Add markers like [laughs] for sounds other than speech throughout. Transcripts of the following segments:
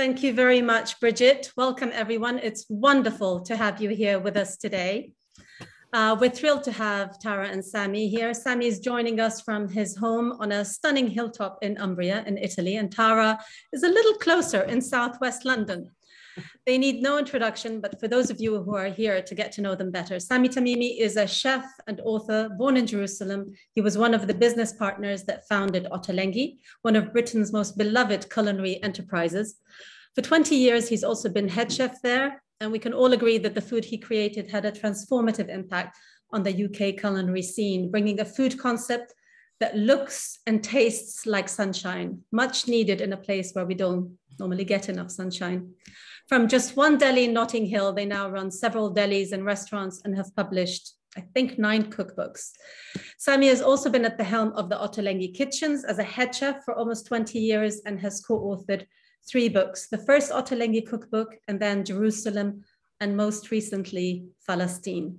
Thank you very much, Bridget. Welcome, everyone. It's wonderful to have you here with us today. Uh, we're thrilled to have Tara and Sami here. Sami is joining us from his home on a stunning hilltop in Umbria in Italy, and Tara is a little closer in southwest London. They need no introduction, but for those of you who are here to get to know them better, Sami Tamimi is a chef and author born in Jerusalem. He was one of the business partners that founded Ottolenghi, one of Britain's most beloved culinary enterprises. For 20 years, he's also been head chef there, and we can all agree that the food he created had a transformative impact on the UK culinary scene, bringing a food concept that looks and tastes like sunshine, much needed in a place where we don't normally get enough sunshine. From just one deli in Notting Hill, they now run several delis and restaurants and have published, I think, nine cookbooks. Sami has also been at the helm of the Ottolenghi Kitchens as a head chef for almost 20 years and has co-authored three books, the first Ottolenghi cookbook, and then Jerusalem, and most recently, Falastin.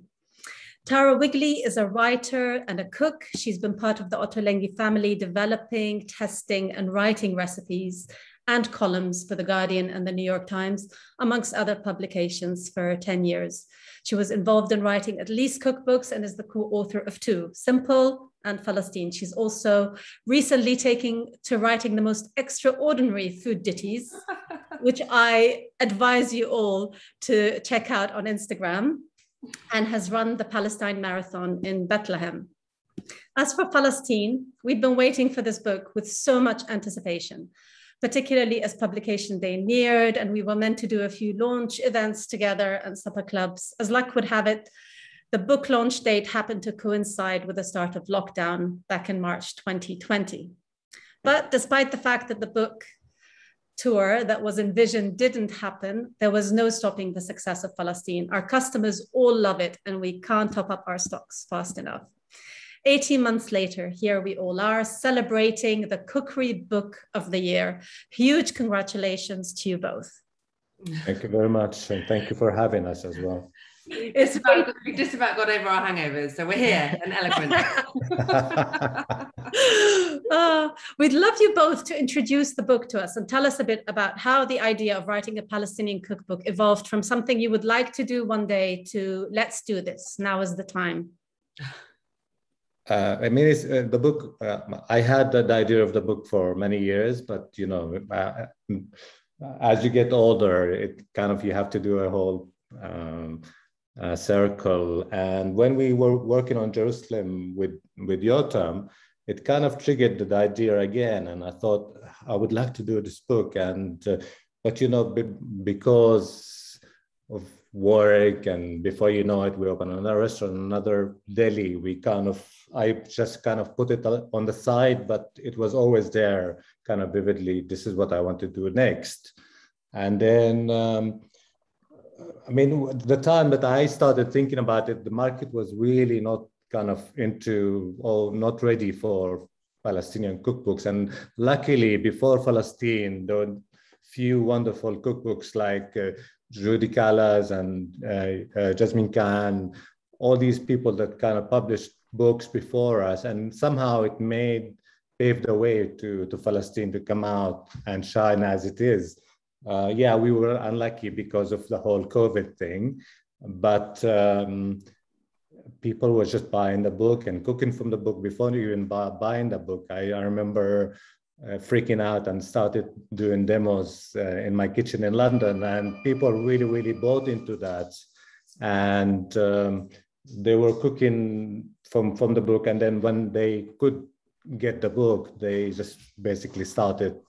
Tara Wigley is a writer and a cook. She's been part of the Ottolenghi family, developing, testing, and writing recipes and columns for The Guardian and the New York Times, amongst other publications for 10 years. She was involved in writing at least cookbooks and is the co-author of two, Simple and Falastin. She's also recently taking to writing the most extraordinary food ditties, [laughs] which I advise you all to check out on Instagram, and has run the Palestine Marathon in Bethlehem. As for Falastin, we've been waiting for this book with so much anticipation particularly as publication day neared and we were meant to do a few launch events together and supper clubs. As luck would have it, the book launch date happened to coincide with the start of lockdown back in March 2020. But despite the fact that the book tour that was envisioned didn't happen, there was no stopping the success of Falastin. Our customers all love it and we can't top up our stocks fast enough. 18 months later, here we all are celebrating the Cookery Book of the Year. Huge congratulations to you both. Thank you very much. And thank you for having us as well. It's about, we just about got over our hangovers, so we're here and eloquent. uh, [laughs] we'd love you both to introduce the book to us and tell us a bit about how the idea of writing a Palestinian cookbook evolved from something you would like to do one day to let's do this. Now is the time. [laughs] Uh, I mean, it's, uh, the book. Uh, I had the idea of the book for many years, but you know, uh, as you get older, it kind of you have to do a whole um, uh, circle. And when we were working on Jerusalem with with Yotam, it kind of triggered the idea again. And I thought I would like to do this book, and uh, but you know, because of work and before you know it we open another restaurant another deli we kind of i just kind of put it on the side but it was always there kind of vividly this is what i want to do next. And then um, i mean the time that i started thinking about it the market was really not kind of into or not ready for palestinian cookbooks. And luckily before palestine there were few wonderful cookbooks like uh, Joudie Kalla and uh, uh, Yasmin Khan, all these people that kind of published books before us, and somehow it made paved the way to to Falastin to come out and shine as it is. Uh, yeah, we were unlucky because of the whole COVID thing, but um, people were just buying the book and cooking from the book before even buy, buying the book. I, I remember uh, freaking out and started doing demos uh, in my kitchen in London, and people really, really bought into that, and um, they were cooking from from the book, and then when they could get the book, they just basically started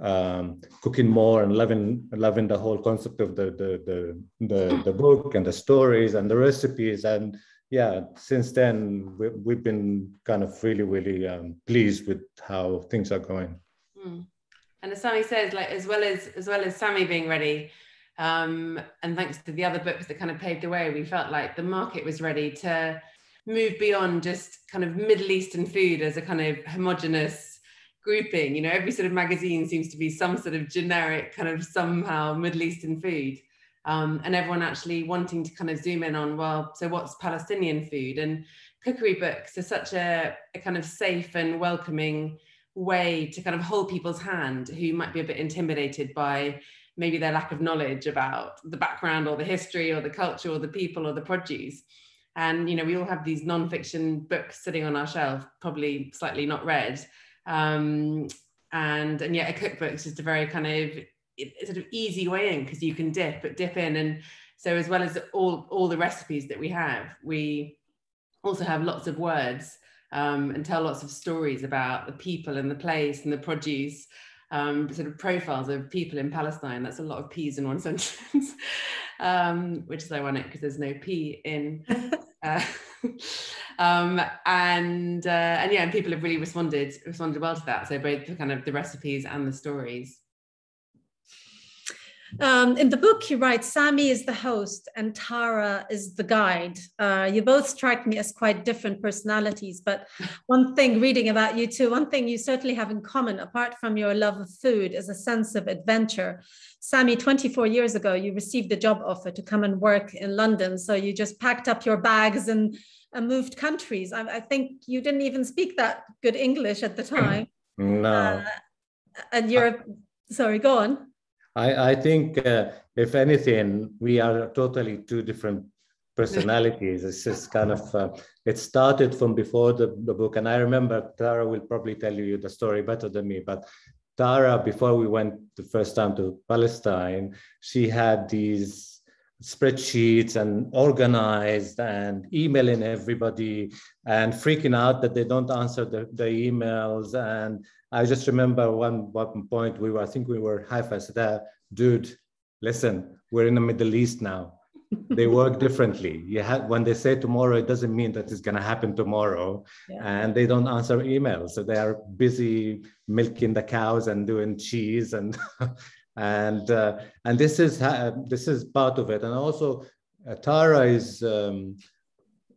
um, cooking more and loving loving the whole concept of the the the the, the book and the stories and the recipes and yeah, since then we, we've been kind of really, really um, pleased with how things are going. Mm. And as sami says, like as well as as well as sami being ready, um, and thanks to the other books that kind of paved the way, we felt like the market was ready to move beyond just kind of Middle Eastern food as a kind of homogenous grouping. You know, every sort of magazine seems to be some sort of generic kind of somehow Middle Eastern food um, and everyone actually wanting to kind of zoom in on well so what's palestinian food and cookery books are such a, a kind of safe and welcoming way to kind of hold people's hand who might be a bit intimidated by maybe their lack of knowledge about the background or the history or the culture or the people or the produce. And you know, we all have these non-fiction books sitting on our shelf, probably slightly not read. Um, and and yet a cookbook is just a very kind of sort of easy way in because you can dip, but dip in. And so as well as all all the recipes that we have, we also have lots of words um, and tell lots of stories about the people and the place and the produce um, sort of profiles of people in Palestine. That's a lot of P's in one [laughs] sentence, um, which is ironic because there's no P in. [laughs] Uh, [laughs] um, and uh, and yeah, and people have really responded responded well to that. So both the kind of the recipes and the stories. Um, in the book, you write Sami is the host and Tara is the guide. Uh, you both strike me as quite different personalities, but [laughs] one thing reading about you two, one thing you certainly have in common, apart from your love of food, is a sense of adventure. Sami, 24 years ago, you received a job offer to come and work in London. So you just packed up your bags and, and moved countries. I, I, think you didn't even speak that good English at the [clears throat] time. No. Uh, and you're, sorry, go on. I, I think, uh, if anything, we are totally two different personalities. it's just kind of, uh, it started from before the, the book. And I remember Tara will probably tell you the story better than me, but Tara, before we went the first time to Palestine, she had these spreadsheets and organized and emailing everybody and freaking out that they don't answer the, the emails and I just remember one, one point we were, I think we were Haifa said, dude, listen, we're in the Middle East now. [laughs] they work differently. You have when they say tomorrow, it doesn't mean that it's going to happen tomorrow. Yeah. And they don't answer emails, so they are busy milking the cows and doing cheese and [laughs] and uh, and this is this is part of it. And also, uh, Tara is um,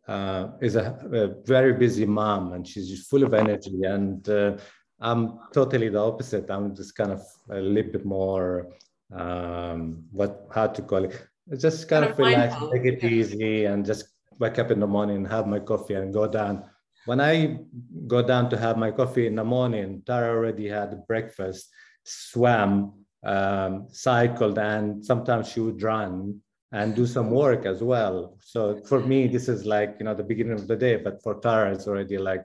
uh, is a, a, very busy mom, and she's just full of energy and uh, I'm totally the opposite. I'm just kind of a little bit more, um, what, how to call it? Just kind, kind of, relax, take it yeah. easy, and just wake up in the morning, have my coffee, and go down. When I go down to have my coffee in the morning, Tara already had breakfast, swam, um, cycled, and sometimes she would run and do some work as well. So for me, this is like you know the beginning of the day, but for Tara, it's already like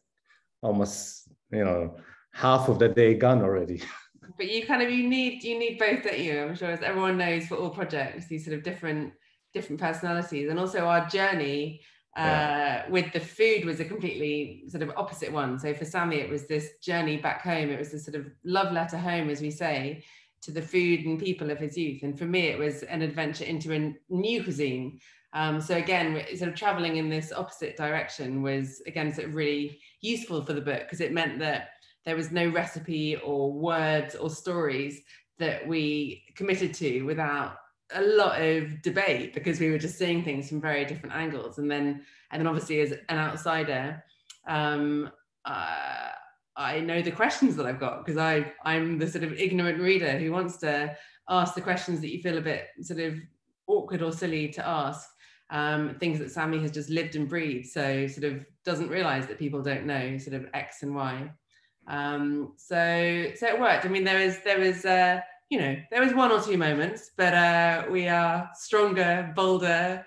almost you know half of the day gone already. [laughs] But you kind of you need you need both, don't you? I'm sure as everyone knows for all projects, these sort of different different personalities, and also our journey uh, yeah. with the food was a completely sort of opposite one. So for Sami, it was this journey back home. It was this sort of love letter home, as we say, to the food and people of his youth. And for me, it was an adventure into a new cuisine. Um, so again, sort of traveling in this opposite direction was again sort of really useful for the book because it meant that there was no recipe or words or stories that we committed to without a lot of debate because we were just seeing things from very different angles. And then and then obviously as an outsider um, uh, I know the questions that I've got because I I'm the sort of ignorant reader who wants to ask the questions that you feel a bit sort of awkward or silly to ask um, things that Sami has just lived and breathed so sort of doesn't realize that people don't know sort of X and Y um, so so it worked. I mean, there was there was uh, you know there was one or two moments, but uh, we are stronger, bolder,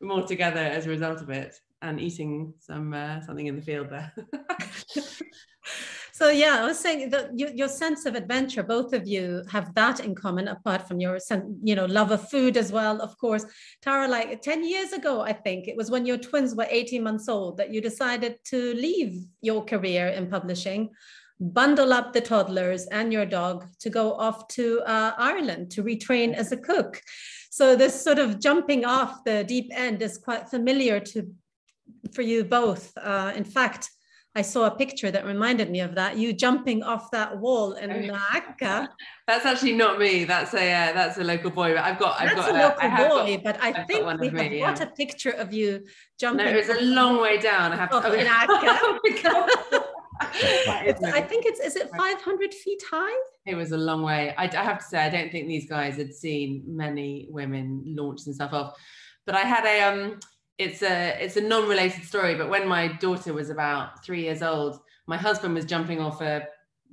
more together as a result of it, and eating some uh, something in the field there. [laughs] so yeah, I was saying that your, sense of adventure, both of you have that in common, apart from your you know love of food as well. Of course, Tara, like ten years ago, I think it was when your twins were eighteen months old that you decided to leave your career in publishing bundle up the toddlers and your dog to go off to uh, Ireland to retrain as a cook. So this sort of jumping off the deep end is quite familiar to for you both. Uh, in fact, I saw a picture that reminded me of that. You jumping off that wall in oh, Akka. [laughs] That's actually not me. That's a uh, that's a local boy. But I've got I've that's got a local boy. Got, but I I've think we have me, got yeah. a picture of you jumping. No, it was a long way down. I have to. [laughs] Oh, [laughs] in Akka. I think it's is it 500 feet high? It was a long way. I, I, have to say, I don't think these guys had seen many women launch themselves off. But I had a um, it's a it's a non-related story. But when my daughter was about three years old, my husband was jumping off a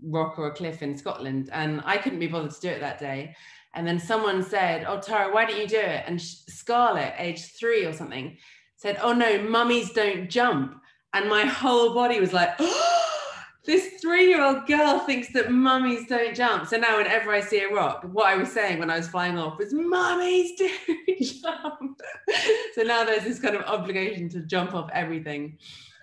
rock or a cliff in Scotland, and I couldn't be bothered to do it that day. And then someone said, "Oh, Tara, why don't you do it?" And Scarlett, age three or something, said, "Oh no, mummies don't jump." And my whole body was like, [gasps] "Oh." This three-year-old girl thinks that mummies don't jump. So now whenever I see a rock, what I was saying when I was flying off was mummies do [laughs] jump. so now there's this kind of obligation to jump off everything.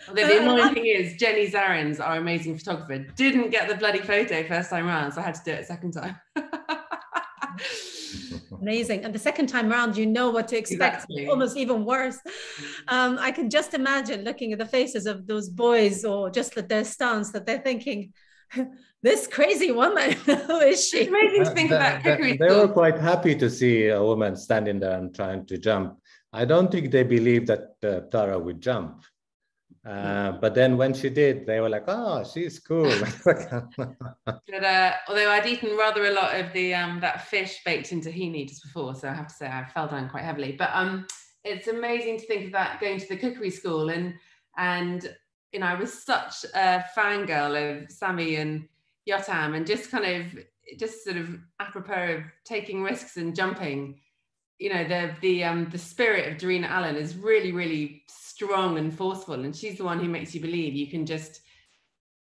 Although the annoying thing is Jenny Zarins, our amazing photographer, didn't get the bloody photo first time around, so I had to do it a second time. [laughs] Amazing. And the second time around, you know what to expect. Exactly. Almost even worse. Um, I can just imagine looking at the faces of those boys or just at their stance that they're thinking, [laughs] this crazy woman, [laughs] who is she? It's amazing to think uh, about They, they were quite happy to see a woman standing there and trying to jump. I don't think they believed that uh, Tara would jump. Uh, but then when she did, they were like, "Oh, she's cool." [laughs] [laughs] but uh, although I'd eaten rather a lot of the um, that fish baked in tahini just before, so I have to say I fell down quite heavily. But um, it's amazing to think of that going to the cookery school and and you know I was such a fangirl of Sami and Yotam and just kind of just sort of apropos of taking risks and jumping. You know the the um, the spirit of Darina Allen is really really strong and forceful and she's the one who makes you believe you can just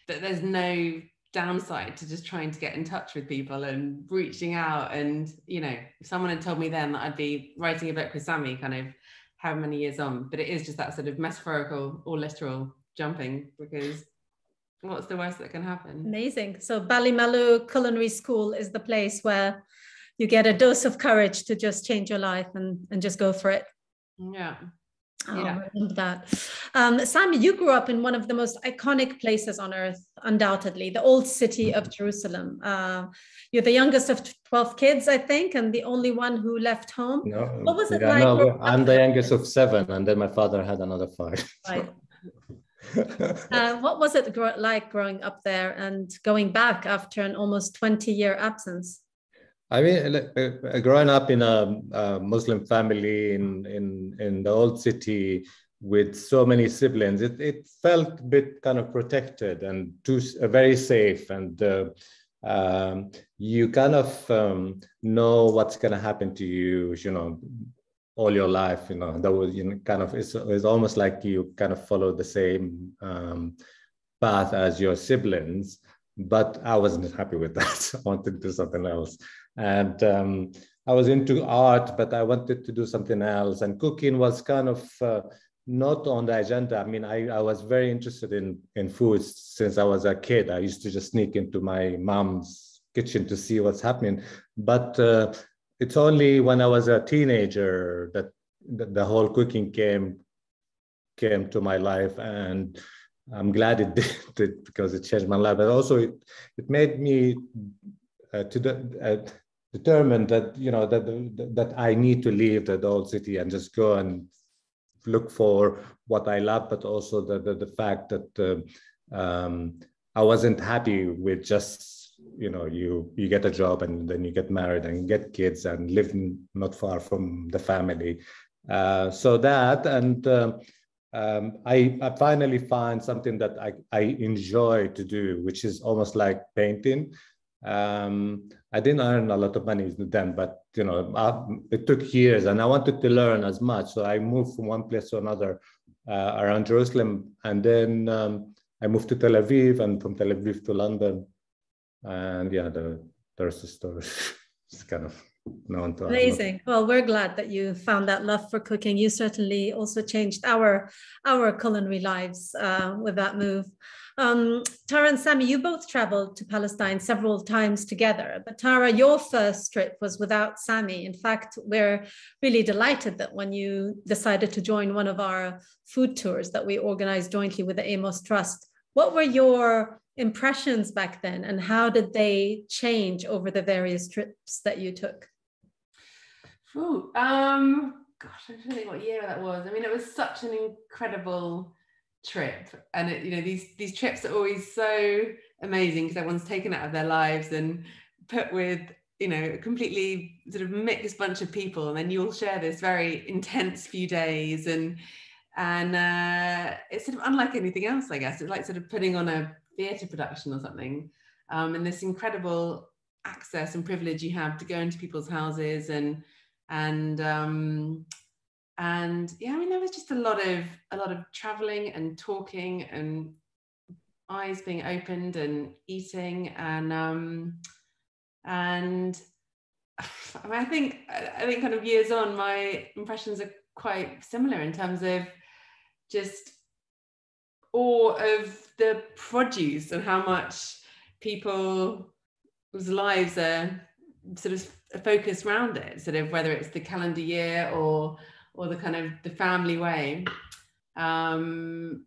that there's no downside to just trying to get in touch with people and reaching out. And you know if someone had told me then that i'd be writing a book with sami kind of how many years on but it is just that sort of metaphorical or literal jumping because what's the worst that can happen? Amazing. So ballymaloe culinary school is the place where you get a dose of courage to just change your life and, and just go for it. Yeah Oh, yeah. I love that. Um, Sami, you grew up in one of the most iconic places on earth, undoubtedly, the old city of Jerusalem. Uh, you're the youngest of 12 kids, I think, and the only one who left home. No, what was it yeah, like? No, I'm the youngest of seven, and then my father had another five. Right. [laughs] uh, what was it gro- like growing up there and going back after an almost 20 year absence? I mean, uh, growing up in a, a, Muslim family in, in, in the old city with so many siblings, it, it felt a bit kind of protected and too, uh, very safe. And uh, um, you kind of um, know what's going to happen to you, you know, all your life. You know, that was you know, kind of, it's, it's almost like you kind of follow the same um, path as your siblings. But I wasn't happy with that. [laughs] I wanted to do something else and um, I was into art, but I wanted to do something else. And cooking was kind of uh, not on the agenda. I mean, I, I was very interested in in food since I was a kid. I used to just sneak into my mom's kitchen to see what's happening. But uh, it's only when I was a teenager that the, the whole cooking came came to my life and I'm glad it [laughs] did because it changed my life. But also it, it made me to the, uh, determined that you know that that I need to leave the old city and just go and look for what I love, but also the the, the fact that uh, um, I wasn't happy with just you know you you get a job and then you get married and get kids and live not far from the family. Uh, so that and. Uh, um, I, I, finally find something that I, I enjoy to do, which is almost like painting. Um, I didn't earn a lot of money then, but you know, uh, it took years, and I wanted to learn as much. So I moved from one place to another uh, around Jerusalem, and then um, I moved to Tel Aviv, and from Tel Aviv to London, and yeah, the the story [laughs] it's kind of known to amazing. Well, we're glad that you found that love for cooking. You certainly also changed our our culinary lives uh, with that move. Um, Tara and Sami, you both traveled to Palestine several times together, but Tara, your first trip was without Sami. In fact, we're really delighted that when you decided to join one of our food tours that we organized jointly with the Amos Trust, what were your impressions back then and how did they change over the various trips that you took? Ooh, um, gosh, I'm trying to think what year that was. I mean, it was such an incredible trip. And it, you know these these trips are always so amazing because everyone's taken out of their lives and put with you know a completely sort of mixed bunch of people. And then you'll share this very intense few days and and uh, it's sort of unlike anything else i guess. It's like sort of putting on a theatre production or something um, and this incredible access and privilege you have to go into people's houses and and um, and yeah, I mean there was just a lot of a lot of traveling and talking and eyes being opened and eating and um, and [sighs] I, mean, I think I think kind of years on, my impressions are quite similar in terms of just awe of the produce and how much people's lives are sort of focused around it, sort of whether it's the calendar year or or the kind of the family way. Um,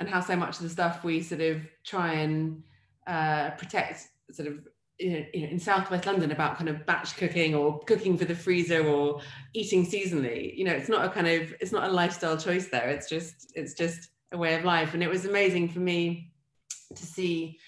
and how so much of the stuff we sort of try and uh, protect sort of you know, in southwest london about kind of batch cooking or cooking for the freezer or eating seasonally. You know it's not a kind of it's not a lifestyle choice there. It's just it's just a way of life. And it was amazing for me to see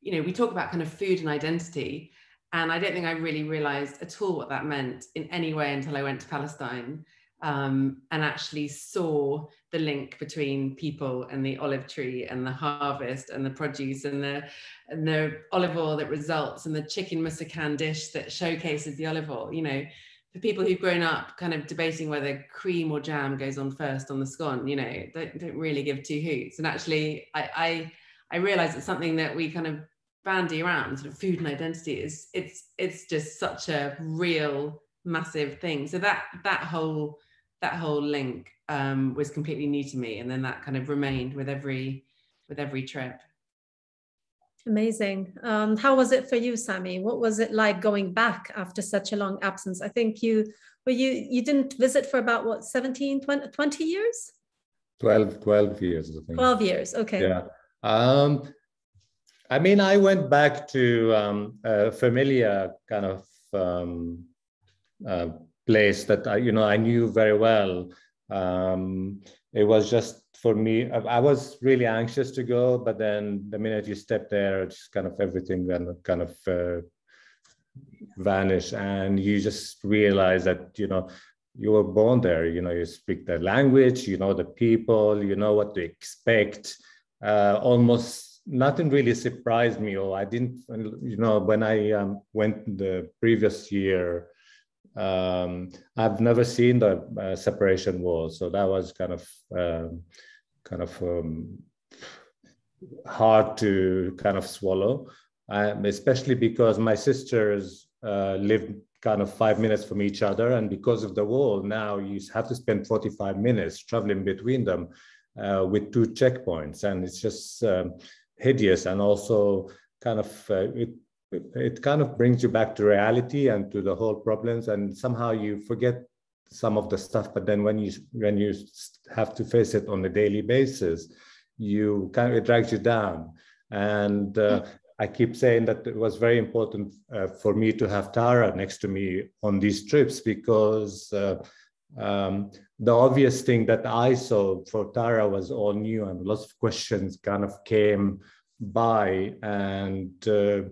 you know we talk about kind of food and identity and i don't think i really realized at all what that meant in any way until i went to palestine um, and actually saw the link between people and the olive tree and the harvest and the produce and the and the olive oil that results and the chicken musakhan dish that showcases the olive oil. You know for people who've grown up kind of debating whether cream or jam goes on first on the scone you know don't, don't really give two hoots. And actually i i, I realize it's something that we kind of bandy around sort of food and identity is it's it's just such a real massive thing. So that that whole that whole link um, was completely new to me and then that kind of remained with every with every trip. Amazing. Um, how was it for you sami what was it like going back after such a long absence? I think you well you you didn't visit for about what 17 20, 20 years? 12 12 years I think. 12 years okay. Yeah. Um, i mean i went back to um, a familiar kind of um, uh, place that I, you know, I knew very well. Um, it was just for me, I, I, was really anxious to go, but then the minute you step there, it's kind of everything kind of uh, vanish and you just realize that, you know, you were born there, you know, you speak the language, you know the people, you know what to expect. Uh, almost nothing really surprised me or I didn't, you know, when I um, went the previous year, um, I've never seen the uh, separation wall, so that was kind of um, kind of um, hard to kind of swallow, um, especially because my sisters uh, lived kind of five minutes from each other, and because of the wall, now you have to spend 45 minutes traveling between them uh, with two checkpoints, and it's just um, hideous, and also kind of uh, it it kind of brings you back to reality and to the whole problems and somehow you forget some of the stuff but then when you when you have to face it on a daily basis you kind of it drags you down. And uh, i keep saying that it was very important uh, for me to have tara next to me on these trips because uh, um, the obvious thing that i saw for tara was all new and lots of questions kind of came by. And uh,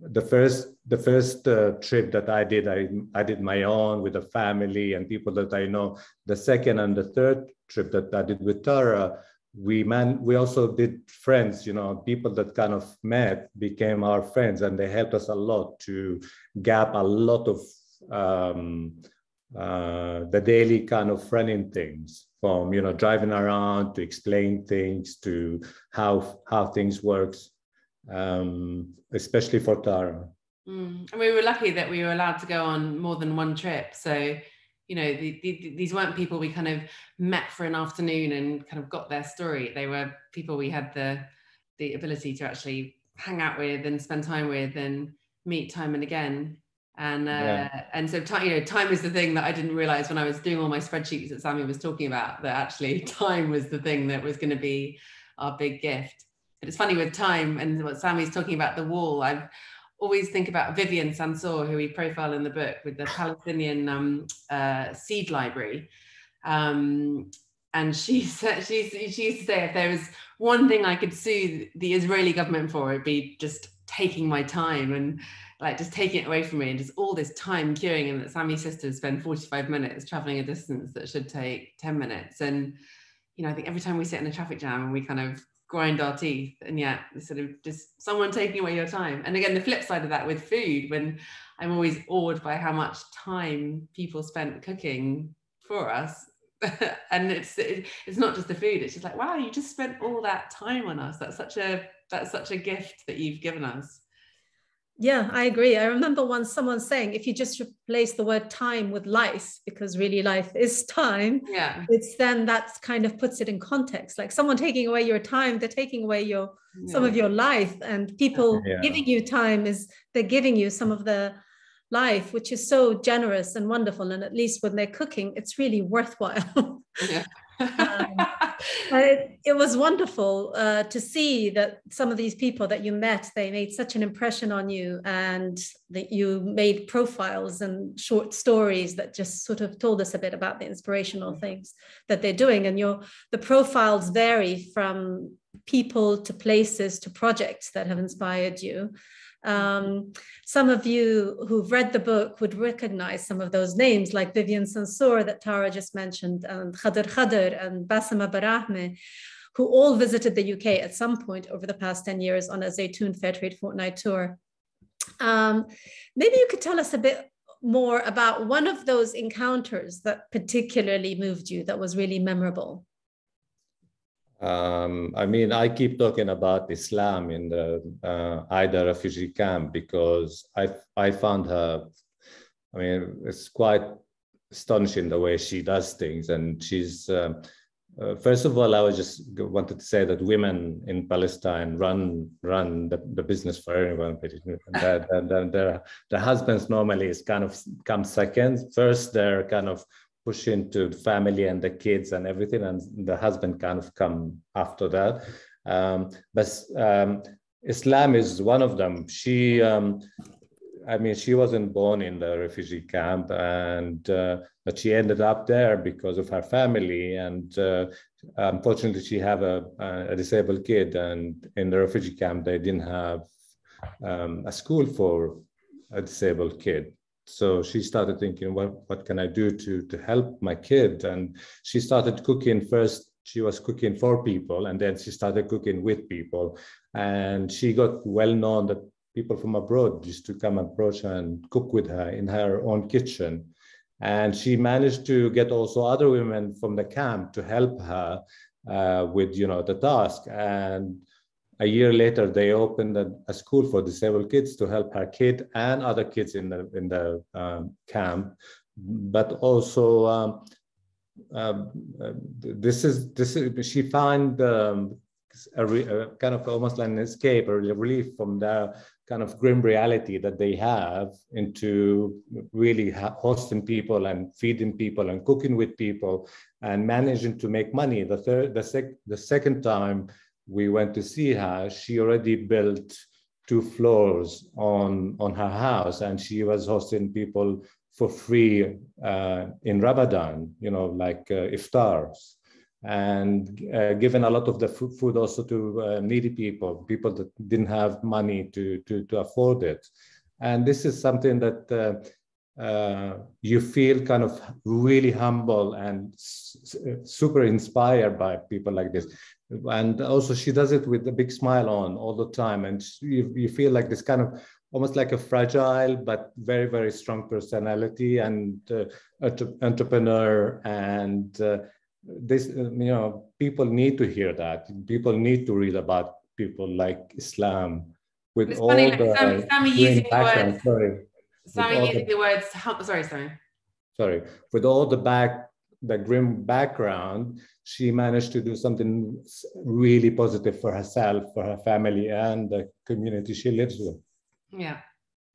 the first the first uh, trip that I did, I I did my own with a family and people that I know. The second and the third trip that I did with Tara, we man we also did friends. You know, people that kind of met became our friends, and they helped us a lot to gap a lot of um, uh, the daily kind of running things from you know driving around to explain things to how how things works um, especially for Tara. Mm. And we were lucky that we were allowed to go on more than one trip. So, you know, the, the, these weren't people we kind of met for an afternoon and kind of got their story. They were people we had the the ability to actually hang out with and spend time with and meet time and again. And uh, yeah. and so time, you know, time is the thing that I didn't realize when I was doing all my spreadsheets that Sami was talking about. That actually [laughs] time was the thing that was going to be our big gift. It's funny with time and what Sami's talking about the wall. I always think about Vivian Sansour, who we profile in the book with the Palestinian um, uh, seed library. Um, and she [laughs] said she, she used to say if there was one thing I could sue the Israeli government for, it'd be just taking my time and like just taking it away from me and just all this time queuing and that Sami's sisters spend 45 minutes traveling a distance that should take 10 minutes. And you know, I think every time we sit in a traffic jam and we kind of grind our teeth and yet sort of just someone taking away your time. And again the flip side of that with food when i'm always awed by how much time people spent cooking for us [laughs] and it's it, it's not just the food it's just like wow you just spent all that time on us. That's such a that's such a gift that you've given us yeah, I agree. I remember once someone saying if you just replace the word time with life, because really life is time, yeah, it's then that kind of puts it in context. Like someone taking away your time, they're taking away your yeah. some of your life. And people yeah. giving you time is they're giving you some of the life, which is so generous and wonderful. And at least when they're cooking, it's really worthwhile. Yeah. [laughs] um, [laughs] it, it, was wonderful uh, to see that some of these people that you met they made such an impression on you and that you made profiles and short stories that just sort of told us a bit about the inspirational mm-hmm. things that they're doing and your the profiles vary from people to places to projects that have inspired you um, some of you who've read the book would recognize some of those names, like Vivian Sansour that Tara just mentioned, and Khader Khader and Basma Barahme, who all visited the UK at some point over the past 10 years on a Zaytoun Fair Trade Fortnight tour. Um, maybe you could tell us a bit more about one of those encounters that particularly moved you, that was really memorable. Um, I mean, I keep talking about Islam in the uh, Aida refugee camp because I I found her. I mean, it's quite astonishing the way she does things, and she's. Uh, uh, first of all, I was just wanted to say that women in Palestine run run the, the business for everyone. the, the, the, the husbands normally is kind of come second. First, they're kind of push into the family and the kids and everything, and the husband kind of come after that. Um, but um, Islam is one of them. She, um, I mean, she wasn't born in the refugee camp, and uh, but she ended up there because of her family. And uh, unfortunately, she have a, a, disabled kid, and in the refugee camp, they didn't have um, a school for a disabled kid so she started thinking what what can i do to to help my kid? And she started cooking first. She was cooking for people and then she started cooking with people. And she got well known that people from abroad used to come approach her and cook with her in her own kitchen. And she managed to get also other women from the camp to help her uh, with you know the task. And a year later, they opened a, a, school for disabled kids to help her kid and other kids in the in the um, camp. But also, um, uh, this is this is she found um, a, re, a, kind of almost like an escape or relief from the kind of grim reality that they have into really hosting people and feeding people and cooking with people and managing to make money. The third, the, sec, the second time we went to see her, she already built two floors on, on her house and she was hosting people for free uh, in Ramadan, you know, like uh, iftars and uh, given a lot of the food also to uh, needy people, people that didn't have money to, to, to afford it. And this is something that uh, uh you feel kind of really humble and super inspired by people like this and also she does it with a big smile on all the time. And you, you feel like this kind of almost like a fragile but very very strong personality and uh, entrepreneur. And uh, this uh, you know people need to hear that. People need to read about people like islam with it's all funny, the Sami, Sami using the words, sorry, using the, the words sorry sorry sorry with all the back the grim background, she managed to do something really positive for herself, for her family, and the community she lives with. Yeah,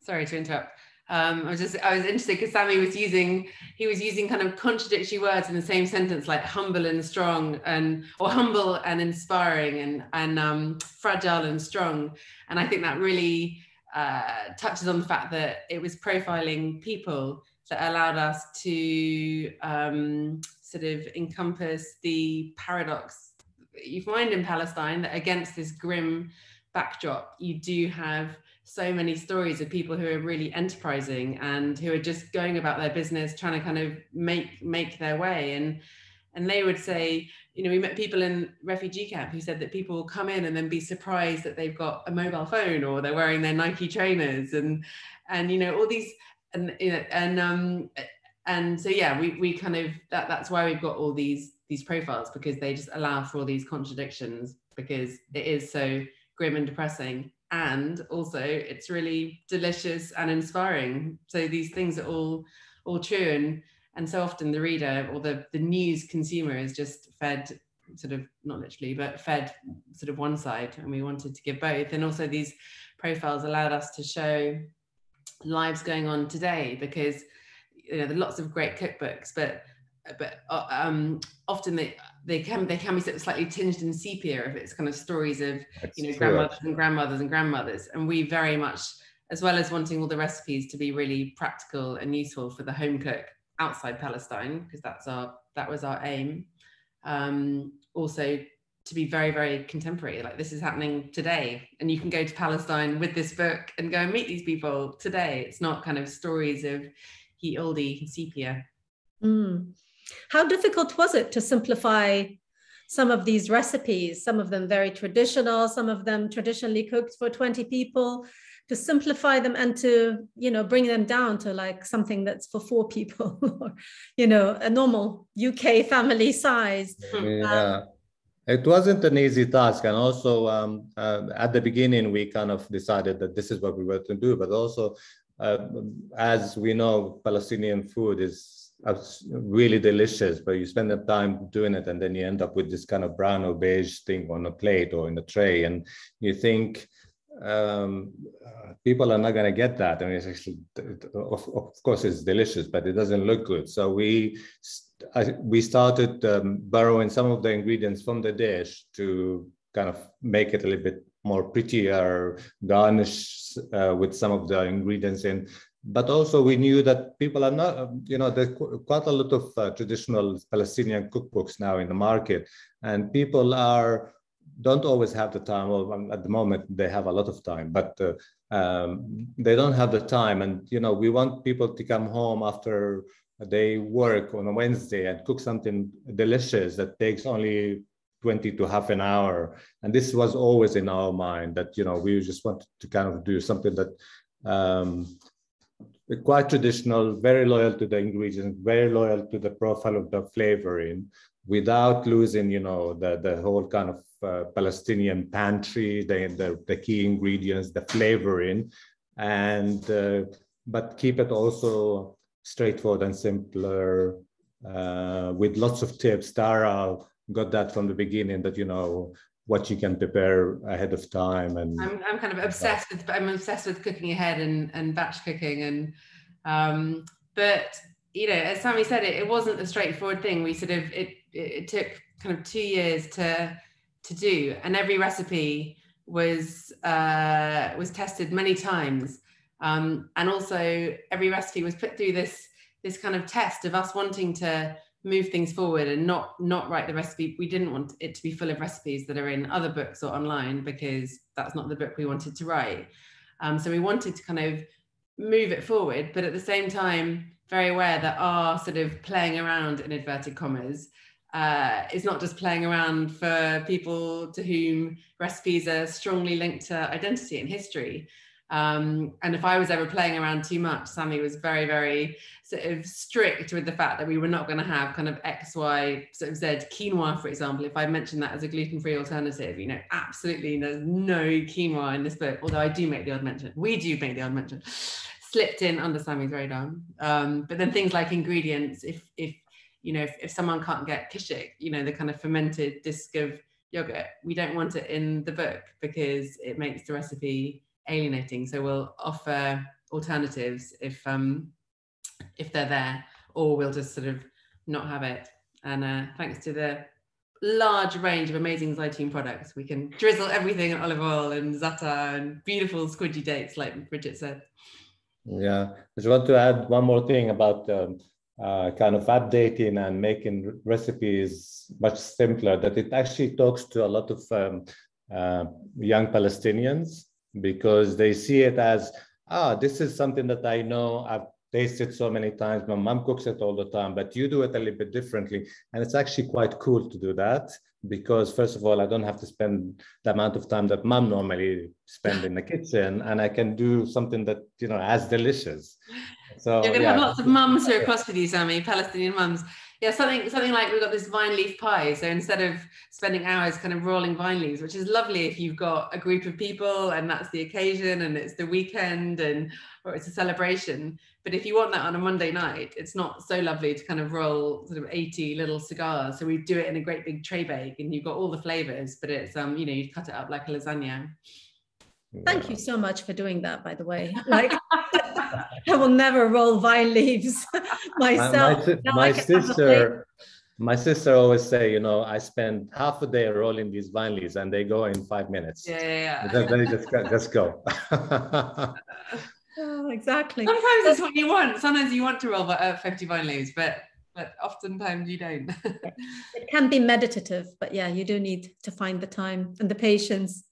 sorry to interrupt. Um, I was just I was interested because Sami was using he was using kind of contradictory words in the same sentence, like humble and strong, and or humble and inspiring, and and um, fragile and strong. And I think that really uh, touches on the fact that it was profiling people that allowed us to um, sort of encompass the paradox you find in Palestine that against this grim backdrop, you do have so many stories of people who are really enterprising and who are just going about their business, trying to kind of make make their way. And and they would say you know we met people in refugee camp who said that people will come in and then be surprised that they've got a mobile phone or they're wearing their nike trainers and and you know all these and you know and um and so yeah we we kind of that that's why we've got all these these profiles because they just allow for all these contradictions because it is so grim and depressing. And also it's really delicious and inspiring. So these things are all all true. And and so often the reader or the the news consumer is just fed sort of not literally but fed sort of one side and we wanted to give both. And also these profiles allowed us to show lives going on today because you know there are lots of great cookbooks but but uh, um, often they they can they can be slightly tinged in sepia if it's kind of stories of That's you know true. grandmothers and grandmothers and grandmothers and we very much as well as wanting all the recipes to be really practical and useful for the home cook outside Palestine because that's our that was our aim um, also to be very very contemporary like this is happening today and you can go to Palestine with this book and go and meet these people today it's not kind of stories of he oldie sepia mm. How difficult was it to simplify some of these recipes, some of them very traditional, some of them traditionally cooked for 20 people, to simplify them and to, you know, bring them down to like something that's for four people, [laughs] or, you know, a normal UK family size. Yeah. Um, it wasn't an easy task and also um, uh, at the beginning we kind of decided that this is what we were to do but also uh, as we know palestinian food is really delicious, but you spend the time doing it and then you end up with this kind of brown or beige thing on a plate or in a tray. And you think, um, people are not going to get that. I mean, it's actually, of, of course, it's delicious, but it doesn't look good. So we we started um, borrowing some of the ingredients from the dish to kind of make it a little bit more prettier, garnish uh, with some of the ingredients in but also we knew that people are not, you know, there's quite a lot of uh, traditional Palestinian cookbooks now in the market, and people are don't always have the time. Well, um, at the moment they have a lot of time, but uh, um, they don't have the time. And you know, we want people to come home after they work on a Wednesday and cook something delicious that takes only 20 to half an hour. And this was always in our mind that you know we just wanted to kind of do something that um, quite traditional, very loyal to the ingredients, very loyal to the profile of the flavoring, without losing, you know, the, the whole kind of uh, Palestinian pantry, the, the, the, key ingredients, the flavoring, and uh, but keep it also straightforward and simpler uh, with lots of tips. Tara got that from the beginning that you know what you can prepare ahead of time and I'm, I'm kind of obsessed with I'm obsessed with cooking ahead and, and batch cooking and um, but you know as Sami said it, it wasn't a straightforward thing we sort of it, it, it took kind of two years to to do. And every recipe was uh, was tested many times. Um, and also every recipe was put through this this kind of test of us wanting to move things forward and not not write the recipe. We didn't want it to be full of recipes that are in other books or online because that's not the book we wanted to write. Um, so we wanted to kind of move it forward but at the same time very aware that our sort of playing around in inverted commas uh, is not just playing around for people to whom recipes are strongly linked to identity and history um, and if I was ever playing around too much, Sami was very, very sort of strict with the fact that we were not going to have kind of X, Y, sort of Z quinoa, for example. If I mentioned that as a gluten-free alternative, you know, absolutely there's no quinoa in this book. Although I do make the odd mention, we do make the odd mention, slipped in under Sami's radar. Um, but then things like ingredients, if if you know, if, if someone can't get kishik, you know, the kind of fermented disc of yogurt, we don't want it in the book because it makes the recipe alienating. So we'll offer alternatives if um, if they're there, or we'll just sort of not have it. And uh, thanks to the large range of amazing Zaytoun products, we can drizzle everything in olive oil and za'atar and beautiful squidgy dates, like Bridget said. Yeah, I just want to add one more thing about um, uh, kind of updating and making recipes much simpler. That it actually talks to a lot of um, uh, young Palestinians because they see it as ah this is something that i know i've tasted so many times. My mom cooks it all the time, but you do it a little bit differently. And it's actually quite cool to do that because first of all, I don't have to spend the amount of time that mom normally spend in the kitchen and I can do something that, you know, as delicious. So you're to yeah. have lots of mums who are across with you, Sami, Palestinian mums yeah, something something like we've got this vine leaf pie. So instead of spending hours kind of rolling vine leaves, which is lovely if you've got a group of people and that's the occasion and it's the weekend and or it's a celebration. But if you want that on a Monday night, it's not so lovely to kind of roll sort of 80 little cigars. So we do it in a great big tray bake and you've got all the flavors, but it's um, you know, you cut it up like a lasagna. Thank you so much for doing that, by the way. Like, [laughs] I will never roll vine leaves myself. [laughs] My, my, my sister, my sister always say, you know, I spend half a day rolling these vine leaves, and they go in five minutes. Yeah, yeah. yeah. Then, just go, just go. [laughs] oh, exactly. Sometimes it's what you want. Sometimes you want to roll uh, 50 vine leaves, but but oftentimes you don't. it can be meditative, but yeah, you do need to find the time and the patience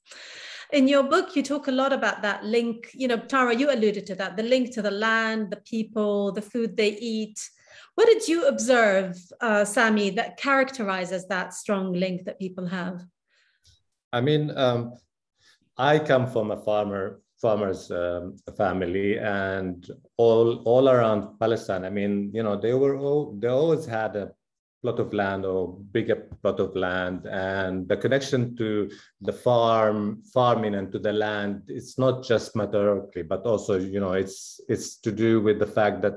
in your book you talk a lot about that link you know tara you alluded to that the link to the land the people the food they eat. What did you observe uh, sami that characterizes that strong link that people have? I mean um, i come from a farmer farmers um, family and all all around palestine i mean you know they were all, they always had a plot of land or bigger plot of land and the connection to the farm farming and to the land it's not just metaphorically but also you know it's it's to do with the fact that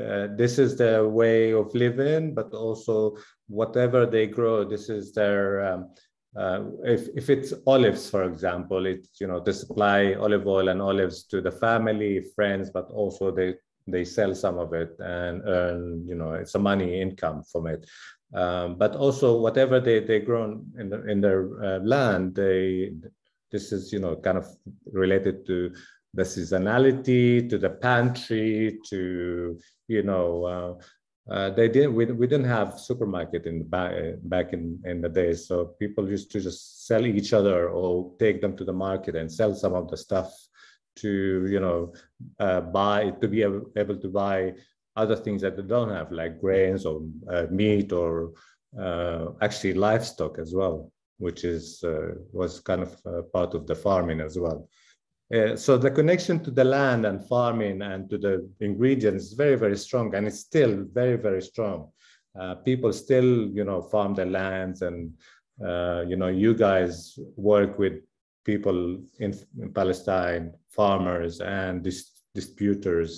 uh, this is their way of living but also whatever they grow this is their um, uh, if, if it's olives, for example, it's, you know, to supply olive oil and olives to the family, friends, but also they they sell some of it and earn, you know, it's a money income from it. Um, but also whatever they, they grow in, in their uh, land, they, this is, you know, kind of related to the seasonality, to the pantry, to, you know, uh, uh, they didn't we, we didn't have supermarket in back back in in the days so people used to just sell each other or take them to the market and sell some of the stuff to you know uh, buy to be able, able to buy other things that they don't have like grains or uh, meat or uh, actually livestock as well which is uh, was kind of part of the farming as well. Uh, so the connection to the land and farming and to the ingredients is very very strong and it's still very very strong. Uh, people still you know farm their lands and you know you guys work with people in, in Palestine, farmers and dis- disputers,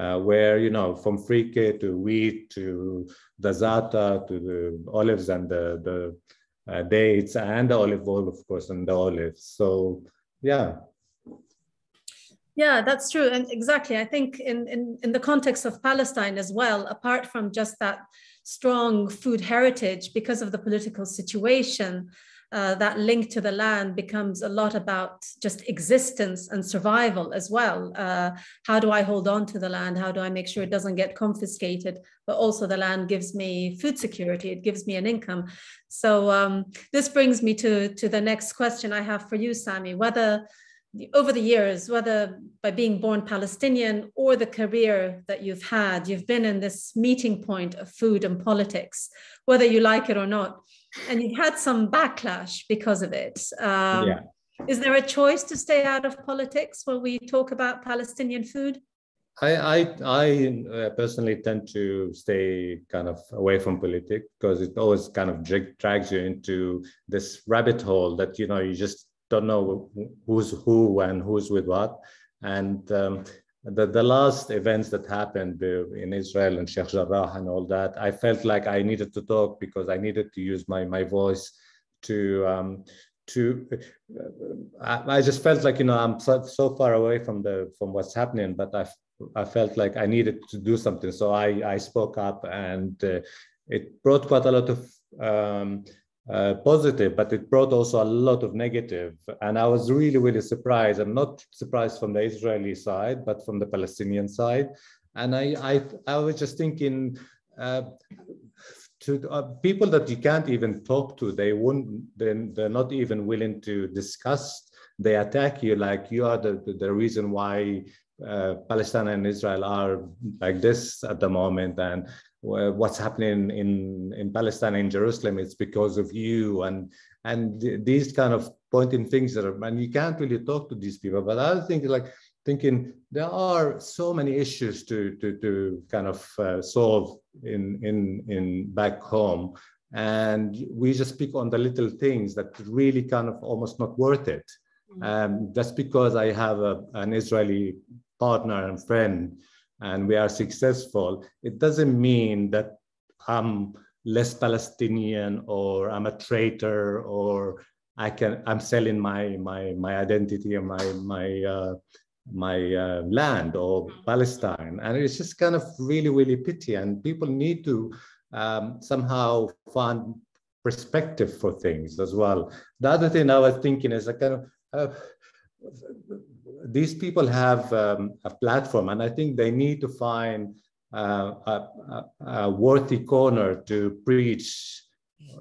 uh, where, you know, from freekeh to wheat to the za'atar to the olives and the, the uh, dates and the olive oil, of course, and the olives. So, yeah. Yeah, that's true. And exactly, I think in, in, in the context of Palestine as well, apart from just that strong food heritage because of the political situation, uh, that link to the land becomes a lot about just existence and survival as well. Uh, how do I hold on to the land? How do I make sure it doesn't get confiscated? But also, the land gives me food security, it gives me an income. So, um, this brings me to, to the next question I have for you, Sami whether over the years, whether by being born Palestinian or the career that you've had, you've been in this meeting point of food and politics, whether you like it or not and you've had some backlash because of it. Um, yeah. Is there a choice to stay out of politics when we talk about Palestinian food? I, I, I uh, personally tend to stay kind of away from politics because it always kind of drags you into this rabbit hole that you know you just don't know who's who and who's with what. And um, the, the last events that happened in Israel and Sheikh Jarrah and all that, I felt like I needed to talk because I needed to use my, my voice to, um, to uh, I, I, just felt like, you know, I'm so, so, far away from the, from what's happening, but I, I felt like I needed to do something. So I, I spoke up and uh, it brought quite a lot of um, uh, positive, but it brought also a lot of negative. And I was really, really surprised. I'm not surprised from the Israeli side, but from the Palestinian side. And I, I, I was just thinking, uh, to uh, people that you can't even talk to, they won't, they're, they're not even willing to discuss. They attack you like you are the, the, reason why uh, Palestine and Israel are like this at the moment, and what's happening in, in Palestine in Jerusalem, it's because of you, and and these kind of pointing things that are, and you can't really talk to these people. But I think like thinking there are so many issues to to to kind of uh, solve in in in back home, and we just pick on the little things that really kind of almost not worth it. Mm. Um, just because I have a, an Israeli partner and friend and we are successful, it doesn't mean that I'm less Palestinian or I'm a traitor or I can I'm selling my my my identity and my my uh, my uh, land or mm. Palestine, and it's just kind of really really pity, and people need to um, somehow find perspective for things as well. The other thing I was thinking is I kind of uh, these people have um, a platform, and I think they need to find uh, a, a, worthy corner to preach,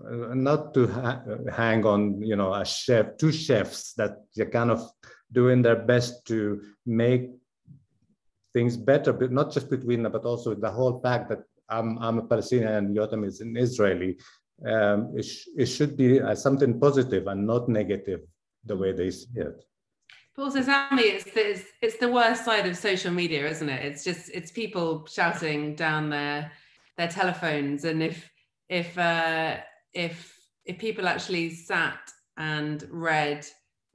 uh, not to ha hang on, you know, a chef, two chefs that are kind of doing their best to make things better, but not just between them, but also the whole fact that I'm, I'm a Palestinian and Yotam is an Israeli. Um, it, sh it should be uh, something positive and not negative the way they see it. But also, Sami, it's the, it's, it's the worst side of social media, isn't it? It's just it's people shouting down their their telephones, and if if uh, if if people actually sat and read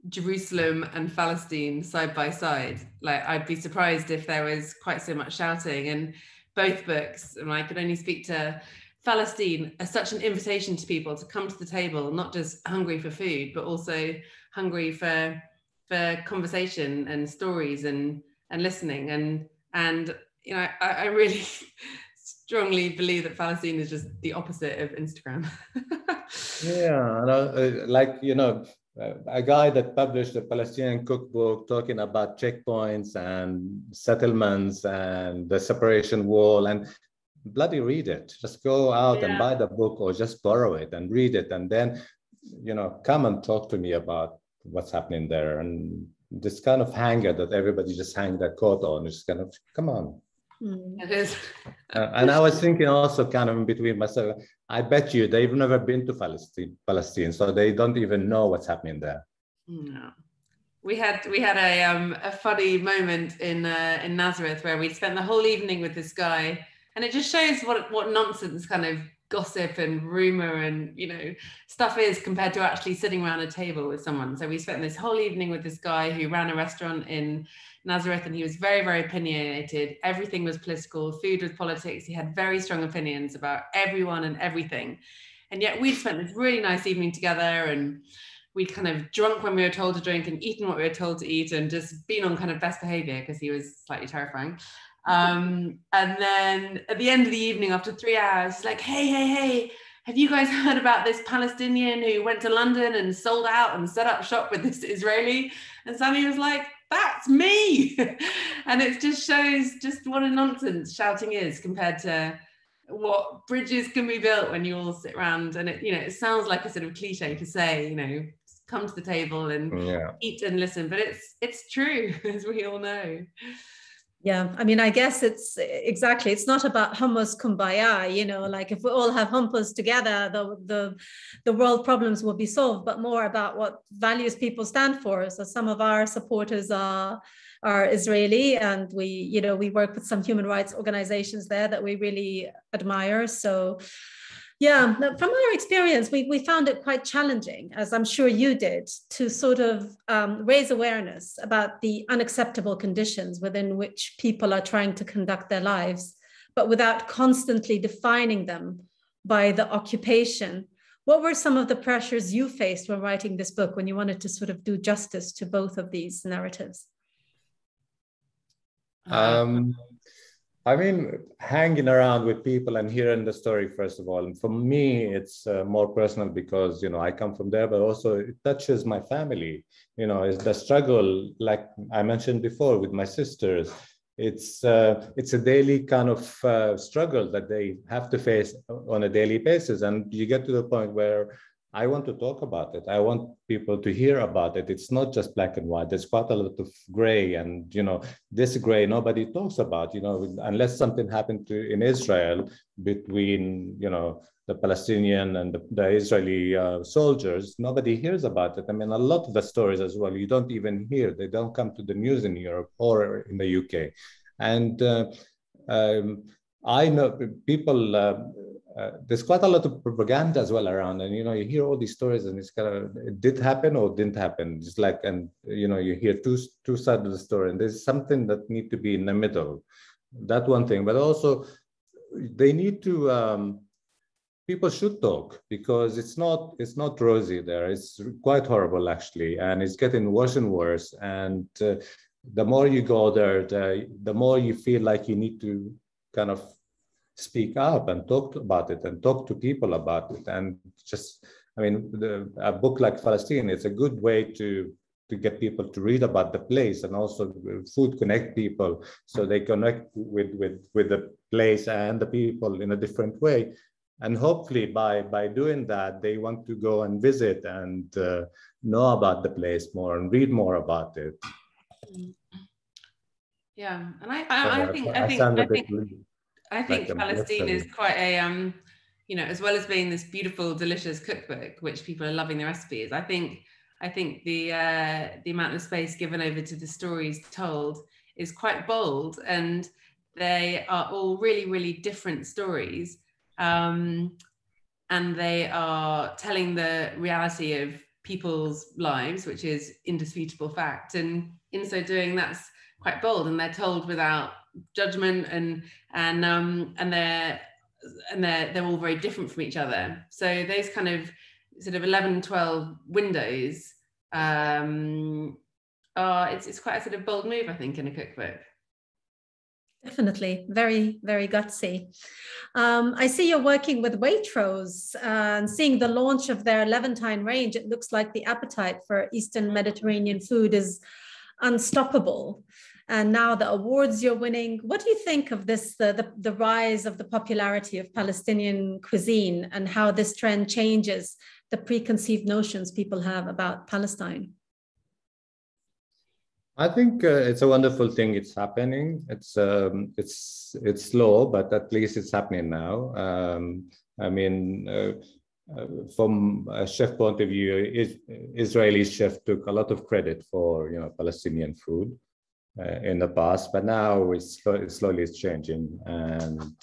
Jerusalem and Falastin side by side, like I'd be surprised if there was quite so much shouting. And both books, and I could only speak to Falastin as such an invitation to people to come to the table, not just hungry for food, but also hungry for for conversation and stories and and listening and and you know I, I really [laughs] strongly believe that Falastin is just the opposite of Instagram. [laughs] yeah, uh, like you know, uh, a guy that published a Palestinian cookbook talking about checkpoints and settlements and the separation wall and bloody read it. Just go out yeah. and buy the book or just borrow it and read it and then you know come and talk to me about what's happening there. And this kind of hanger that everybody just hang their coat on is kind of come on. Mm. it is. Uh, and i was thinking also kind of in between myself i bet you they've never been to palestine palestine so they don't even know what's happening there. No. We had we had a um a funny moment in uh, in nazareth where we spent the whole evening with this guy and it just shows what what nonsense kind of gossip and rumor and you know stuff is compared to actually sitting around a table with someone. So we spent this whole evening with this guy who ran a restaurant in nazareth and he was very very opinionated. Everything was political food was politics. He had very strong opinions about everyone and everything. And yet we spent this really nice evening together and we'd kind of drunk when we were told to drink and eaten what we were told to eat and just been on kind of best behavior because he was slightly terrifying um, and then at the end of the evening, after three hours, he's like, hey, hey, hey, have you guys [laughs] heard about this Palestinian who went to London and sold out and set up shop with this [laughs] Israeli? And Sami was like, that's me. [laughs] and it just shows just what a nonsense shouting is compared to what bridges can be built when you all sit around. And it, you know, it sounds like a sort of cliche to say, you know, come to the table and yeah. eat and listen, but it's it's true, as we all know. Yeah, I mean, I guess it's exactly. It's not about hummus kumbaya, you know. Like if we all have hummus together, the the the world problems will be solved. But more about what values people stand for. So some of our supporters are are Israeli, and we, you know, we work with some human rights organizations there that we really admire. So yeah, from our experience, we, we found it quite challenging, as I'm sure you did, to sort of um, raise awareness about the unacceptable conditions within which people are trying to conduct their lives, but without constantly defining them by the occupation. What were some of the pressures you faced when writing this book when you wanted to sort of do justice to both of these narratives? Um, I mean, hanging around with people and hearing the story, first of all. And for me, it's uh, more personal because, you know, I come from there, but also it touches my family. You know, it's the struggle, like I mentioned before with my sisters. It's, uh, it's a daily kind of uh, struggle that they have to face on a daily basis. And you get to the point where I want to talk about it. I want people to hear about it. It's not just black and white. There's quite a lot of gray, and you know, this gray nobody talks about. You know, unless something happened to in Israel between you know the Palestinian and the, the Israeli uh, soldiers, nobody hears about it. I mean, a lot of the stories as well, you don't even hear. They don't come to the news in Europe or in the UK, and. Uh, um, I know people. Uh, uh, there's quite a lot of propaganda as well around, and you know, you hear all these stories, and it's kind of it did happen or didn't happen. It's like, and you know, you hear two two sides of the story, and there's something that need to be in the middle. That one thing, but also they need to. Um, people should talk because it's not it's not rosy there. It's quite horrible actually, and it's getting worse and worse. And uh, the more you go there, the, the more you feel like you need to kind of speak up and talk about it and talk to people about it. And just i mean the, a book like falastin it's a good way to to get people to read about the place and also food connect people so they connect with with with the place and the people in a different way. And hopefully by by doing that they want to go and visit and uh, know about the place more and read more about it. Mm. Yeah, and I, I, I think, I think, I think, I think like Falastin is quite a, um, you know, as well as being this beautiful, delicious cookbook, which people are loving the recipes. I think, I think the uh, the amount of space given over to the stories told is quite bold, and they are all really, really different stories, um, and they are telling the reality of people's lives, which is indisputable fact, and in so doing, that's quite bold and they're told without judgment and and um and they're and they're they're all very different from each other so those kind of sort of 11 12 windows um are it's, it's quite a sort of bold move i think in a cookbook Definitely, very, very gutsy. Um, I see you're working with Waitrose uh, and seeing the launch of their Levantine range. It looks like the appetite for Eastern Mediterranean food is unstoppable and now the awards you're winning. What do you think of this, the, the, the, rise of the popularity of Palestinian cuisine and how this trend changes the preconceived notions people have about Palestine? I think uh, it's a wonderful thing. It's happening. It's um, it's it's slow, but at least it's happening now. Um, I mean, uh, uh, from a chef point of view, is, Israeli chef took a lot of credit for you know Palestinian food uh, in the past, but now it's slowly, it's changing and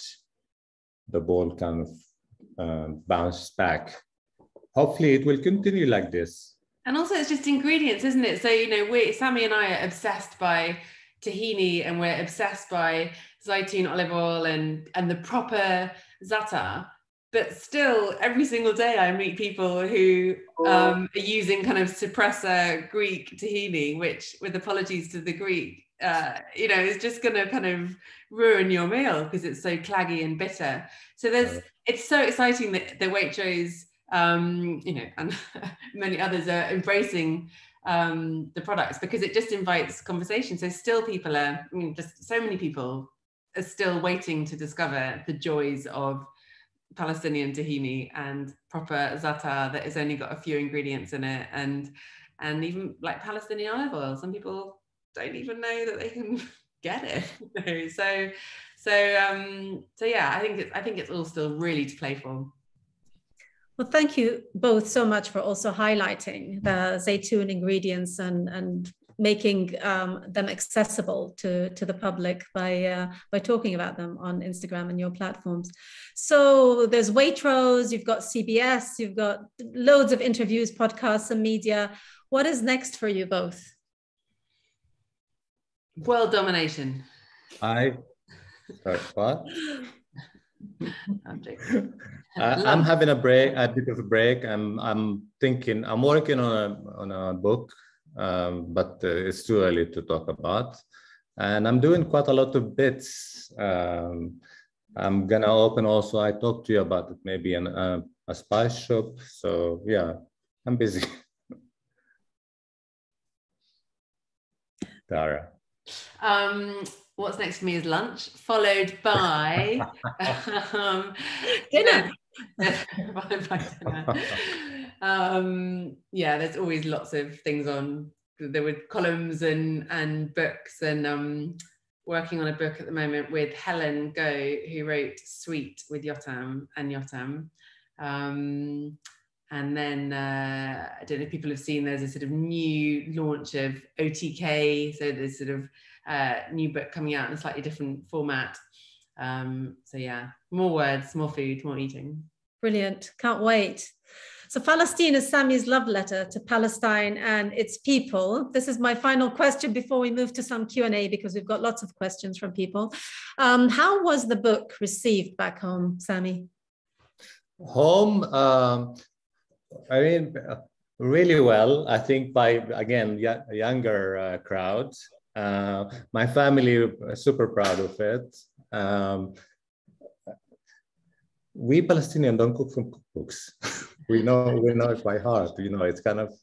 the ball kind of uh, bounces back. Hopefully, it will continue like this. And also, it's just ingredients, isn't it? So you know, we Sami and I are obsessed by tahini, and we're obsessed by Zaytoun olive oil and and the proper za'atar but still every single day i meet people who um, are using kind of suppressor greek tahini which with apologies to the greek uh, you know it's just going to kind of ruin your meal because it's so claggy and bitter. So there's it's so exciting that the waitrose um, you know and [laughs] many others are embracing um, the products because it just invites conversation. So still people are i mean just so many people are still waiting to discover the joys of Palestinian tahini and proper za'atar that has only got a few ingredients in it and and even like Palestinian olive oil. Some people don't even know that they can [laughs] get it. [laughs] so so um so yeah, I think it's I think it's all still really to play for. Well, thank you both so much for also highlighting the Zaytoun ingredients and and making um, them accessible to, to the public by, uh, by talking about them on Instagram and your platforms. So there's Waitrose, you've got CBS, you've got loads of interviews, podcasts, and media. What is next for you both? World domination. I sorry, what? [laughs] I'm, I'm having a break, a bit of a break. I'm I'm thinking. I'm working on a on a book um, but uh, it's too early to talk about. And I'm doing quite a lot of bits. Um, I'm gonna open also, I talked to you about it, maybe an, uh, a spice shop. So yeah, I'm busy. [laughs] Tara. Um, what's next for me is lunch, followed by [laughs] um, dinner. by, by dinner. [laughs] um, yeah, there's always lots of things on. There were columns and and books and um, working on a book at the moment with Helen Goh, who wrote Sweet with Yotam and Yotam. Um, and then uh, I don't know if people have seen there's a sort of new launch of OTK, so there's sort of uh, new book coming out in a slightly different format. Um, so yeah, more words, more food, more eating. Brilliant! Can't wait. So Falastin is Sami's love letter to Palestine and its people. This is my final question before we move to some Q&A because we've got lots of questions from people. Um, how was the book received back home, Sami? Home, um, I mean, really well. I think by, again, younger uh, crowd. Uh, my family super proud of it. Um, we Palestinians don't cook from cookbooks. [laughs] we know we know it by heart. You know, it's kind of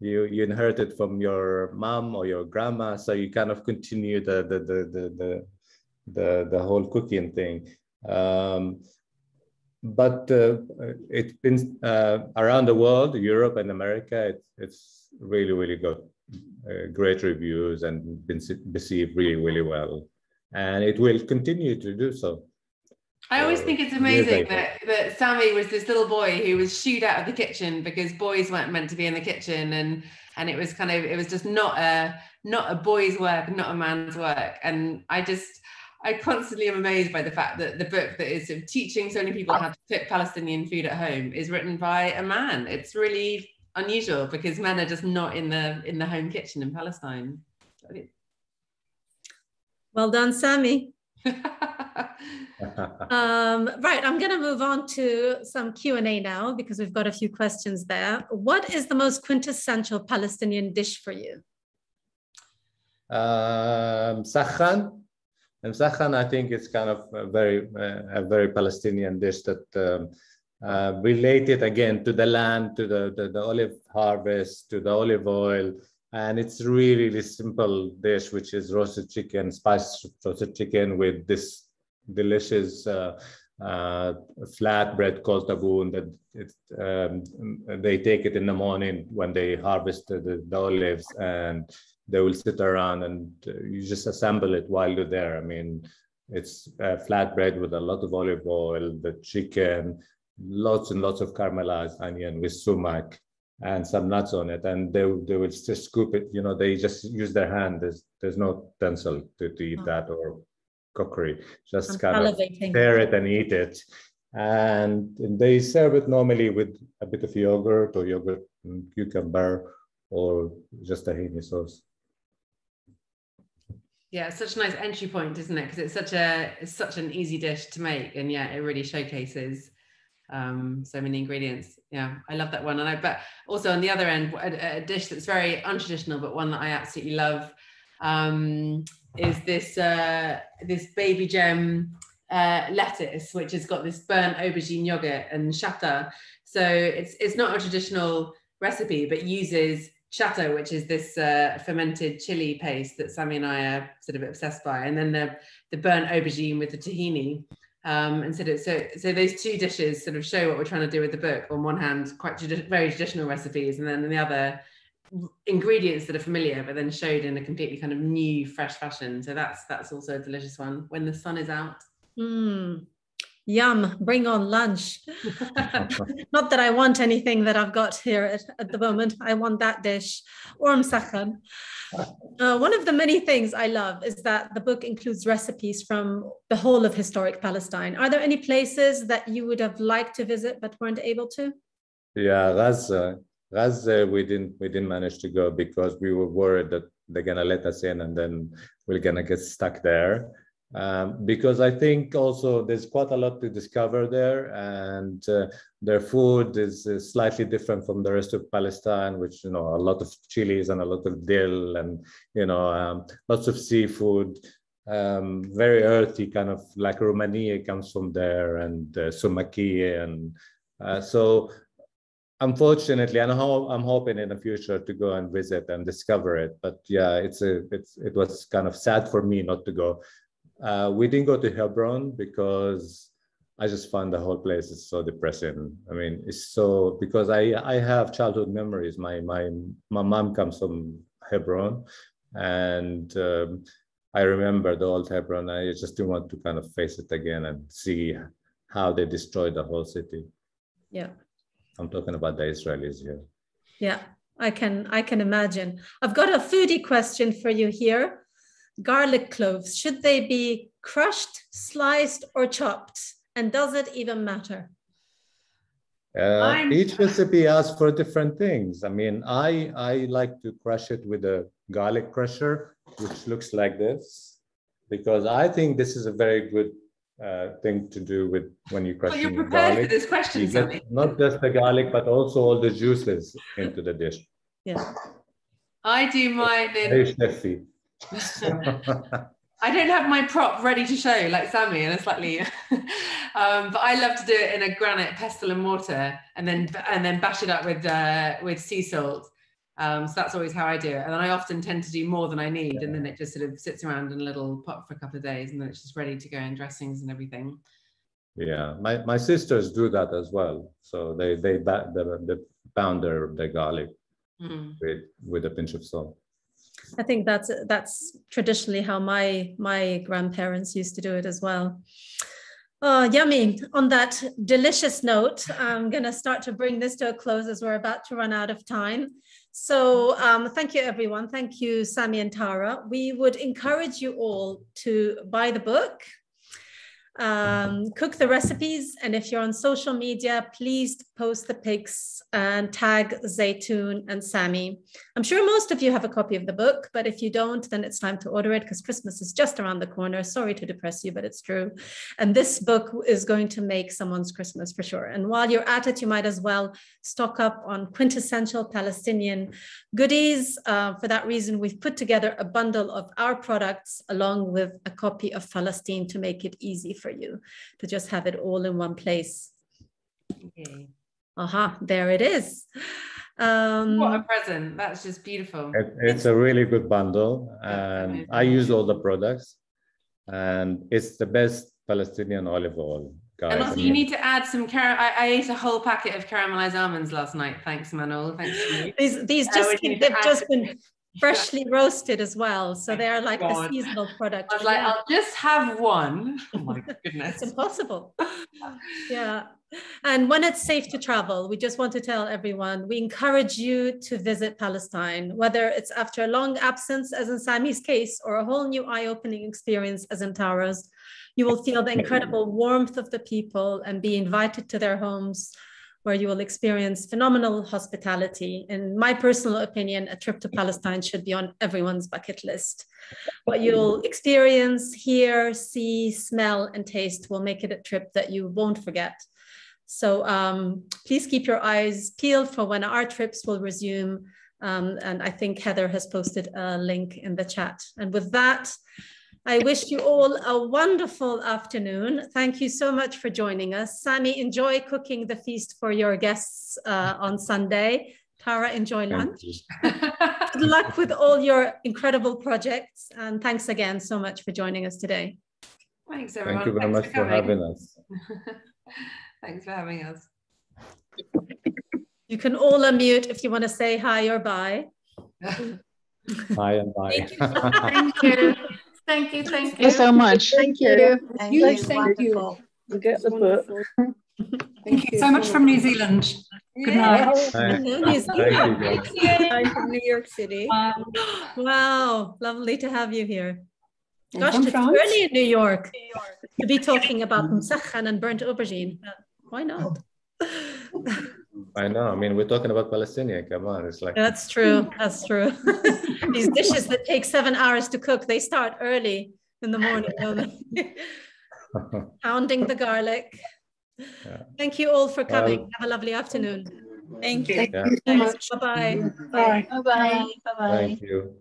you you inherit it from your mom or your grandma, so you kind of continue the the the the the the, the whole cooking thing. Um, but uh, it's been uh, around the world, Europe and America. It's it's really really got uh, great reviews and been received really really well, and it will continue to do so. I always think it's amazing that, that Sami was this little boy who was shooed out of the kitchen because boys weren't meant to be in the kitchen and and it was kind of it was just not a not a boy's work, not a man's work. And I just I constantly am amazed by the fact that the book that is sort of teaching so many people how to cook Palestinian food at home is written by a man. It's really unusual because men are just not in the in the home kitchen in Palestine. Well done, Sami. [laughs] um, right, I'm going to move on to some Q&A now because we've got a few questions there. What is the most quintessential Palestinian dish for you? Um, sakhan. And sakhan, I think it's kind of a very, uh, a very Palestinian dish that um, uh, related again to the land, to the, the, the olive harvest, to the olive oil, and it's really, really simple dish, which is roasted chicken, spiced roasted chicken with this delicious uh, uh, flat bread called taboon that it, um, they take it in the morning when they harvest the, the, olives and they will sit around and you just assemble it while you're there. I mean, it's uh, flat bread with a lot of olive oil, the chicken, lots and lots of caramelized onion with sumac and some nuts on it. And they, they will just scoop it. You know they just use their hand. There's there's no utensil to, to eat oh. that or cookery. Just I'm kind of tear it and eat it. And they serve it normally with a bit of yogurt or yogurt and cucumber or just tahini sauce yeah it's such a nice entry point isn't it because it's such a it's such an easy dish to make and yeah it really showcases um, so many ingredients. Yeah, I love that one. And I but also on the other end, a, a dish that's very untraditional, but one that I absolutely love um, is this uh, this baby gem uh, lettuce, which has got this burnt aubergine yogurt and shatta. So it's it's not a traditional recipe, but uses shatta, which is this uh, fermented chili paste that Sami and I are sort of obsessed by, and then the the burnt aubergine with the tahini. Um, and so, so, so those two dishes sort of show what we're trying to do with the book. On one hand, quite tradi- very traditional recipes, and then on the other, ingredients that are familiar, but then showed in a completely kind of new, fresh fashion. So that's that's also a delicious one. When the sun is out. Mm. Yum, bring on lunch. [laughs] Not that I want anything that I've got here at, at the moment. I want that dish. Or sakhan. Uh, one of the many things I love is that the book includes recipes from the whole of historic Palestine. Are there any places that you would have liked to visit but weren't able to? Yeah, Gaza. Gaza, we didn't we didn't manage to go because we were worried that they're gonna let us in and then we're gonna get stuck there um, because I think also there's quite a lot to discover there, and uh, their food is, is, slightly different from the rest of Palestine, which you know a lot of chilies and a lot of dill, and you know um, lots of seafood, um, very earthy, kind of like Romania comes from there, and uh, Sumaki, and uh, so unfortunately and i'm hoping in the future to go and visit and discover it but yeah it's a it's it was kind of sad for me not to go uh, we didn't go to Hebron because I just find the whole place is so depressing. I mean, it's so because I I have childhood memories. My my my mom comes from Hebron, and um, I remember the old Hebron. I just didn't want to kind of face it again and see how they destroyed the whole city. Yeah. I'm talking about the Israelis here. Yeah, I can I can imagine. I've got a foodie question for you here. Garlic cloves, should they be crushed, sliced, or chopped? And does it even matter? Uh, each recipe asks for different things. I mean, I I like to crush it with a garlic crusher, which looks like this, because I think this is a very good uh, thing to do with when you crush well, you're prepared garlic. for this question, you get not just the garlic, but also all the juices into the dish. Yeah. I do mine in. Very chefy. I don't have my prop ready to show like Sami, and it's slightly, [laughs] um, but I love to do it in a granite pestle and mortar, and then and then bash it up with uh, with sea salt. Um, so that's always how I do it, and I often tend to do more than I need, and then it just sort of sits around in a little pot for a couple of days, and then it's just ready to go in dressings and everything. Yeah, my, my sisters do that as well. So they they ba- the, the pound their, their garlic mm. with with a pinch of salt. I think that's that's traditionally how my my grandparents used to do it as well. Oh, yummy. On that delicious note, I'm going to start to bring this to a close as we're about to run out of time. So um, thank you, everyone. Thank you, Sami and Tara. We would encourage you all to buy the book um, cook the recipes. And if you're on social media, please post the pics and tag Zaytoun and Sami. I'm sure most of you have a copy of the book, but if you don't, then it's time to order it because Christmas is just around the corner. Sorry to depress you, but it's true. And this book is going to make someone's Christmas for sure. And while you're at it, you might as well stock up on quintessential Palestinian goodies. Uh, for that reason, we've put together a bundle of our products along with a copy of Falastin to make it easy for you to just have it all in one place. Okay. Aha, there it is. Um, what a present. That's just beautiful. It, it's a really good bundle. And I use all the products and it's the best Palestinian olive oil. Guys. And also, you need to add some car- I, I, ate a whole packet of caramelized almonds last night. Thanks, Manuel. Thanks. these these just they've just been freshly roasted as well. So they're like God. a seasonal product. I was like, yeah. I'll just have one. Oh my [laughs] goodness. it's impossible. yeah. And when it's safe to travel, we just want to tell everyone we encourage you to visit Palestine, whether it's after a long absence, as in Sami's case, or a whole new eye opening experience, as in Tara's. You will feel the incredible warmth of the people and be invited to their homes where you will experience phenomenal hospitality. In my personal opinion, a trip to Palestine should be on everyone's bucket list. What you'll experience, hear, see, smell, and taste will make it a trip that you won't forget. So um, please keep your eyes peeled for when our trips will resume. Um, and I think Heather has posted a link in the chat. And with that, I wish you all a wonderful afternoon. Thank you so much for joining us. Sami, enjoy cooking the feast for your guests uh, on Sunday. Tara, enjoy lunch. [laughs] Good luck with all your incredible projects. And thanks again so much for joining us today. Thanks, everyone. Thank you very thanks much for, for having us. [laughs] thanks for having us. You can all unmute if you want to say hi or bye. [laughs] hi and bye. Thank you. Thank you, thank you. So much. Thank you. Thank you. Thank you. you. Get the book. Thank you so much from New Zealand. Good night. New Zealand. Thank you. I'm from New York City. Um, wow, lovely to have you here. Gosh, it's France. early in New York, New York to be talking about musakhan and burnt aubergine. Why not? [laughs] I know. I mean, we're talking about Palestinian. Come on, it's like that's true. That's true. [laughs] These dishes that take seven hours to cook, they start early in the morning, [laughs] Pounding the garlic. Yeah. Thank you all for coming. Well, Have a lovely afternoon. Thank you. Yeah. Thank you so much. Bye-bye. Bye. Bye-bye. Bye-bye. Thank you.